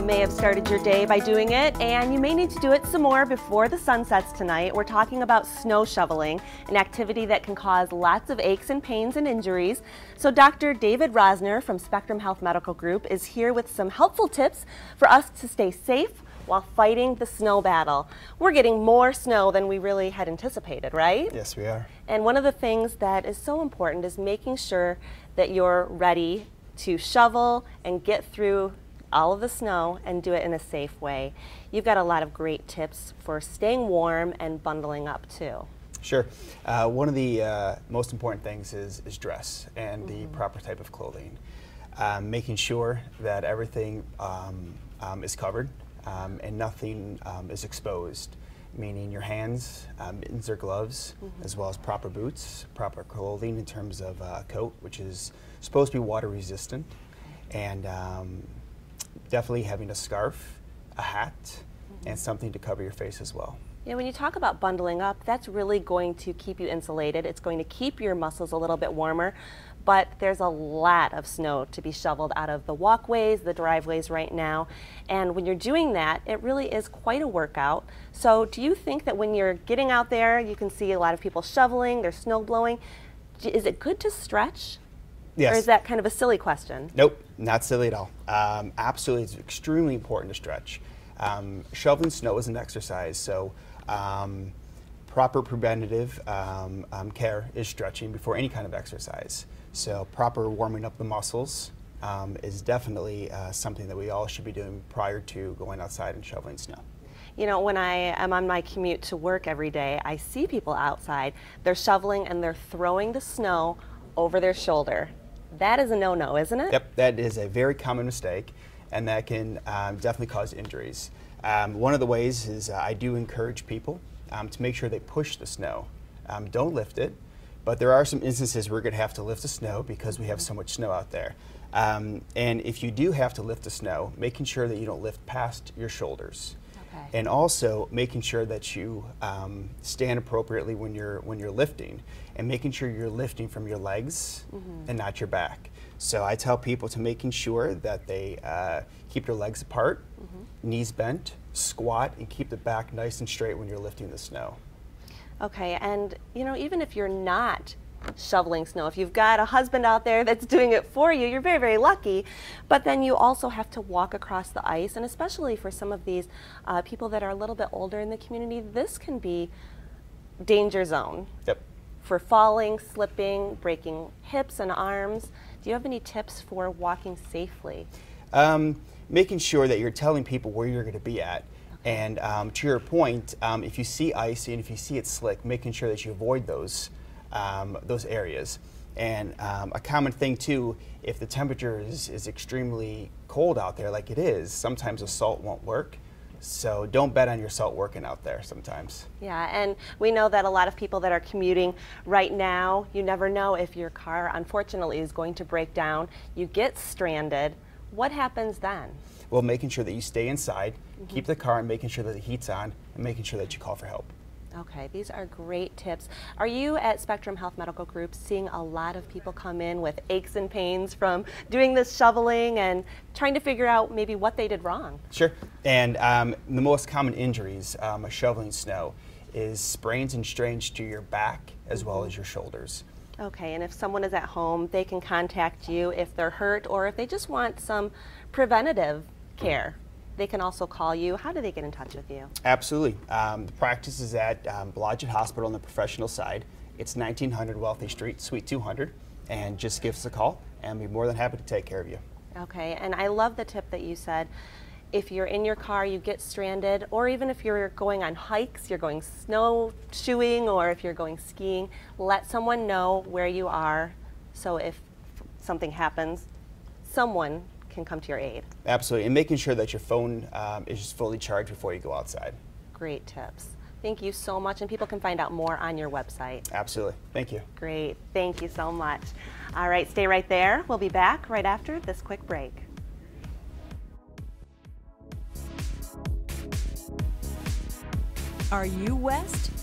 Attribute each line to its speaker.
Speaker 1: You may have started your day by doing it, and you may need to do it some more before the sun sets tonight. We're talking about snow shoveling, an activity that can cause lots of aches and pains and injuries. So Dr. David Rosner from Spectrum Health Medical Group is here with some helpful tips for us to stay safe while fighting the snow battle. We're getting more snow than we really had anticipated, right?
Speaker 2: Yes, we are.
Speaker 1: And one of the things that is so important is making sure that you're ready to shovel and get through all of the snow and do it in a safe way. You've got a lot of great tips for staying warm and bundling up too.
Speaker 2: Sure. Uh, one of the uh, most important things is, is dress and mm -hmm. the mm-hmm. proper type of clothing. Um, making sure that everything um, um, is covered um, and nothing um, is exposed, meaning your hands, um, mittens or gloves, mm -hmm. as well as proper boots, proper clothing in terms of uh, a coat, which is supposed to be water resistant, and definitely having a scarf, a hat, mm -hmm. and something to cover your face as well.
Speaker 1: Yeah, when you talk about bundling up, that's really going to keep you insulated. It's going to keep your muscles a little bit warmer, but there's a lot of snow to be shoveled out of the walkways, the driveways right now. And when you're doing that, it really is quite a workout. So do you think that when you're getting out there, you can see a lot of people shoveling, there's snow blowing. Is it good to stretch?
Speaker 2: Yes.
Speaker 1: Or is that kind of a silly question?
Speaker 2: Nope, not silly at all. Um, absolutely, it's extremely important to stretch. Um, shoveling snow is an exercise, so um, proper preventative um, um, care is stretching before any kind of exercise. So proper warming up the muscles um, is definitely uh, something that we all should be doing prior to going outside and shoveling snow.
Speaker 1: You know, when I am on my commute to work every day, I see people outside. They're shoveling and they're throwing the snow over their shoulder. That is a no-no, isn't it?
Speaker 2: Yep, that is a very common mistake, and that can um, definitely cause injuries. Um, one of the ways is uh, I do encourage people um, to make sure they push the snow. Um, don't lift it, but there are some instances where we're going to have to lift the snow because we have so much snow out there. Um, and if you do have to lift the snow, making sure that you don't lift past your shoulders. Okay. And also making sure that you um, stand appropriately when you're when you're lifting, and making sure you're lifting from your legs mm -hmm. and not your back. So I tell people to making sure that they uh, keep your legs apart, mm -hmm. knees bent, squat, and keep the back nice and straight when you're lifting the snow.
Speaker 1: Okay, and you know even if you're not shoveling snow. If you've got a husband out there that's doing it for you, you're very, very lucky. But then you also have to walk across the ice, and especially for some of these uh, people that are a little bit older in the community, this can be danger zone.
Speaker 2: Yep.
Speaker 1: For falling, slipping, breaking hips and arms. Do you have any tips for walking safely?
Speaker 2: Um, making sure that you're telling people where you're going to be at. And um, to your point, um, if you see ice and if you see it slick, making sure that you avoid those um, those areas. And um, a common thing too, if the temperature is, is extremely cold out there like it is, sometimes the salt won't work. So don't bet on your salt working out there sometimes.
Speaker 1: Yeah, and we know that a lot of people that are commuting right now, you never know if your car unfortunately is going to break down. You get stranded. What happens then?
Speaker 2: Well, making sure that you stay inside, mm -hmm. keep the car and making sure that the heat's on, and making sure that you call for help.
Speaker 1: Okay, these are great tips. Are you at Spectrum Health Medical Group seeing a lot of people come in with aches and pains from doing this shoveling and trying to figure out maybe what they did wrong?
Speaker 2: Sure, and um, the most common injuries um, of shoveling snow is sprains and strains to your back as well as your shoulders.
Speaker 1: Okay, and if someone is at home, they can contact you if they're hurt or if they just want some preventative care. They can also call you. How do they get in touch with you?
Speaker 2: Absolutely. Um, the practice is at um, Blodgett Hospital on the professional side. It's 1900 Wealthy Street, Suite 200, and just give us a call, and we'll be more than happy to take care of you.
Speaker 1: Okay, and I love the tip that you said. If you're in your car, you get stranded, or even if you're going on hikes, you're going snowshoeing, or if you're going skiing, let someone know where you are so if something happens, someone can come to your aid.
Speaker 2: Absolutely, and making sure that your phone um, is just fully charged before you go outside.
Speaker 1: Great tips. Thank you so much, and people can find out more on your website.
Speaker 2: Absolutely. Thank you.
Speaker 1: Great. Thank you so much. All right, stay right there. We'll be back right after this quick break.
Speaker 3: Are you West?